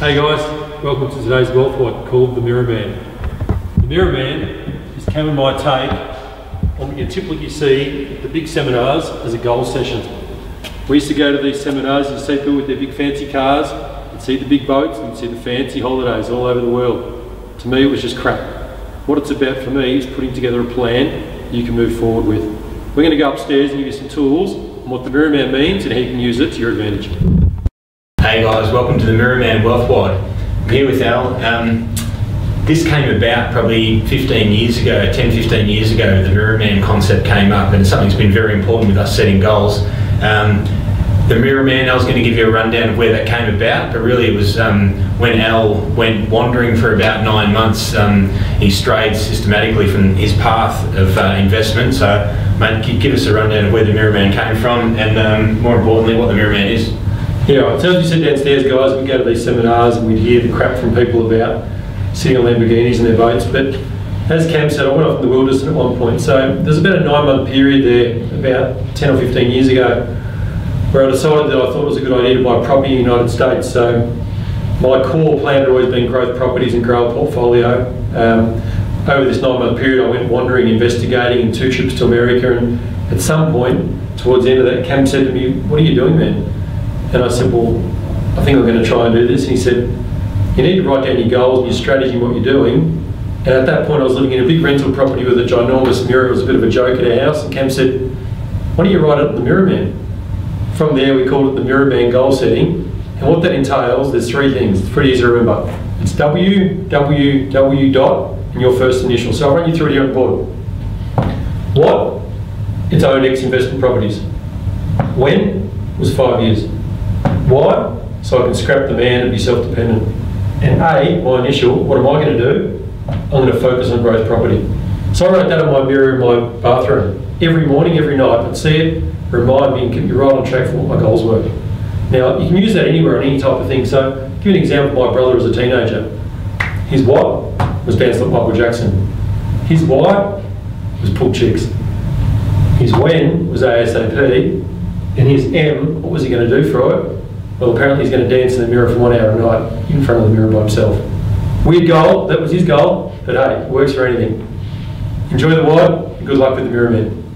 Hey guys, welcome to today's Wealth WOD called the Mirror Man. The Mirror Man is Cam and on what you see the big seminars as a goal session. We used to go to these seminars and see people with their big fancy cars, and see the big boats, and see the fancy holidays all over the world. To me, it was just crap. What it's about for me is putting together a plan you can move forward with. We're going to go upstairs and give you some tools on what the Mirror Man means and how you can use it to your advantage. Hey guys, welcome to the Mirrorman Wealthwide. I'm here with Al. Um, this came about probably 15 years ago, 10, 15 years ago, the Mirrorman concept came up and it's something that's been very important with us setting goals. Um, the Mirrorman, I was going to give you a rundown of where that came about, but really it was um, when Al went wandering for about nine months, um, he strayed systematically from his path of uh, investment. So, mate, give us a rundown of where the Mirrorman came from and um, more importantly, what the Mirrorman is. Yeah. So we sit downstairs, guys, we go to these seminars and we'd hear the crap from people about sitting on Lamborghinis and their boats. But as Cam said, I went off in the wilderness at one point. So there's about a nine month period there, about 10 or 15 years ago, where I decided that I thought it was a good idea to buy property in the United States. So my core plan had always been growth properties and grow a portfolio. Um, over this nine month period, I went wandering, investigating, and two trips to America. And at some point, towards the end of that, Cam said to me, What are you doing, man? And I said, well, I think I'm going to try and do this. And he said, you need to write down your goals and your strategy and what you're doing. And at that point, I was living in a big rental property with a ginormous mirror. It was a bit of a joke at our house. And Cam said, why don't you write up the Mirror Man? From there, we called it the Mirror Man goal setting. And what that entails, there's three things. It's pretty easy to remember. It's W, W, W dot and your first initial. So I'll run you through it here on board. What? It's own X investment properties. When? It Was five years. Why? So I can scrap the man and be self-dependent. And A, my initial, what am I going to do? I'm going to focus on growth property. So I wrote that on my mirror in my bathroom. Every morning, every night, I'd see it, remind me and keep me right on track for what my goals were. Now, you can use that anywhere on any type of thing. So, give you an example, my brother as a teenager. His what was dance like Michael Jackson. His why was pull chicks. His when was ASAP. And his M, what was he going to do for it? Well, apparently he's going to dance in the mirror for one hour a night in front of the mirror by himself. Weird goal, that was his goal, but hey, works for anything. Enjoy the wide, and good luck with the Mirror Man.